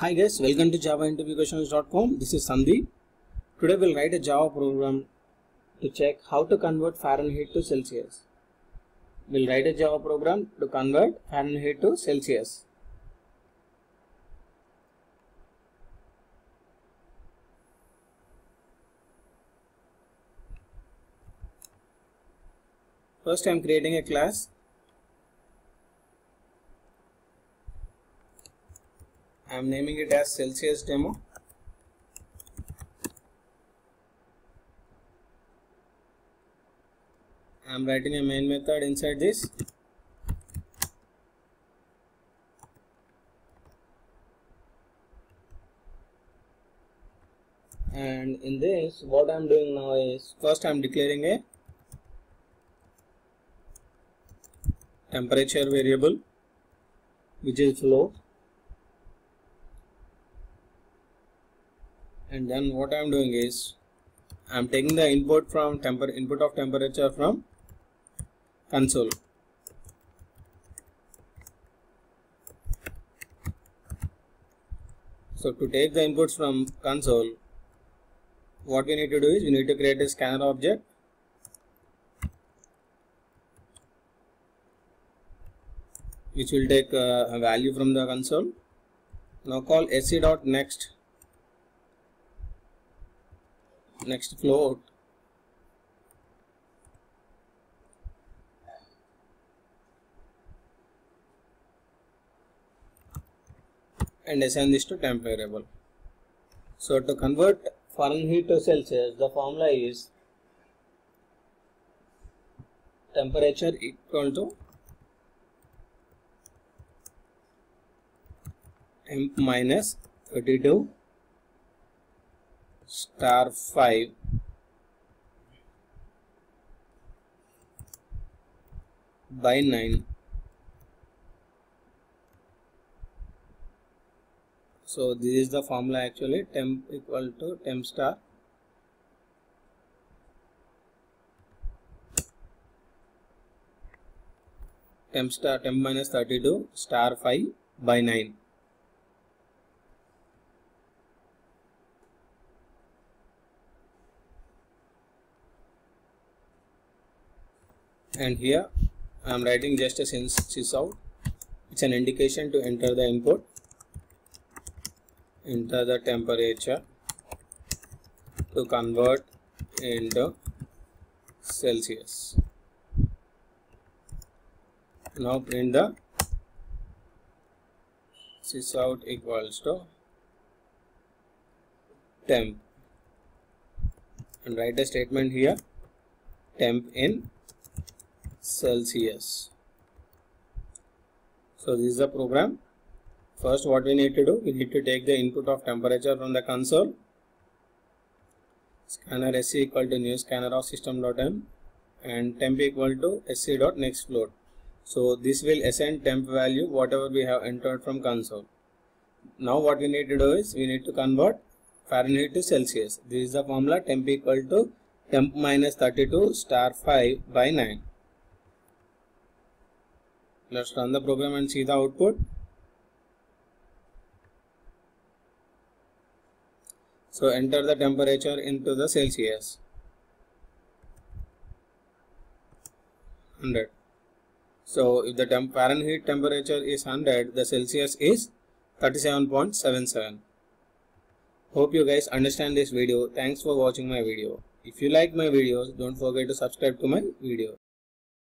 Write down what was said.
Hi guys, welcome to javainterviewquestions.com. This is Sandeep. Today we'll write a Java program to check how to convert Fahrenheit to Celsius. We'll write a Java program to convert Fahrenheit to Celsius. First I am creating a class I am naming it as Celsius demo. I am writing a main method inside this. And in this, what I am doing now is first I am declaring a temperature variable which is float and then what I am doing is I am taking the input from temper input of temperature from console. So to take the inputs from console what we need to do is we need to create a scanner object. Which will take uh, a value from the console. Now call sc.next next float and assign this to temp variable. So to convert Fahrenheit to Celsius, the formula is temperature equal to temp minus 32 star 5 by 9 so this is the formula actually. Temp equal to temp star. Temp star temp minus 32 star 5 by 9 and here I am writing just a sys out. It's an indication to enter the input. Enter the temperature to convert into Celsius. Now print the sys out equals to temp. And write a statement here. Temp in Celsius. So this is the program. First what we need to do, we need to take the input of temperature from the console. Scanner sc equal to new scanner of system.in and temp equal to sc.next float. So this will assign temp value whatever we have entered from console. Now what we need to do is we need to convert Fahrenheit to Celsius. This is the formula temp equal to temp minus 32 star 5 by 9. Let's run the program and see the output. So enter the temperature into the Celsius. 100. So if the temp Fahrenheit temperature is 100, the Celsius is 37.77. Hope you guys understand this video. Thanks for watching my video. If you like my videos, don't forget to subscribe to my video.